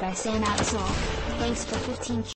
by Sam Axel. Thanks for 15